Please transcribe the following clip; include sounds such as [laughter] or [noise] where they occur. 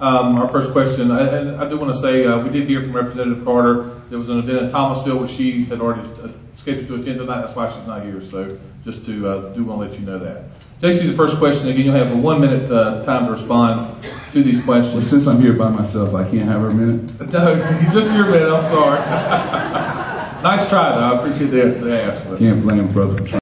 Um, our first question, I- and I do want to say, uh, we did hear from Representative Carter. There was an event in Thomasville which she had already uh, scheduled to attend tonight. That's why she's not here. So just to, uh, do want to let you know that. J.C., the first question, again, you'll have a one minute, uh, time to respond to these Well, questions. since I'm here by myself, I can't have her minute. No, [laughs] just your minute, I'm sorry. [laughs] Nice try though. I appreciate the, the ask. but- Can't blame brother.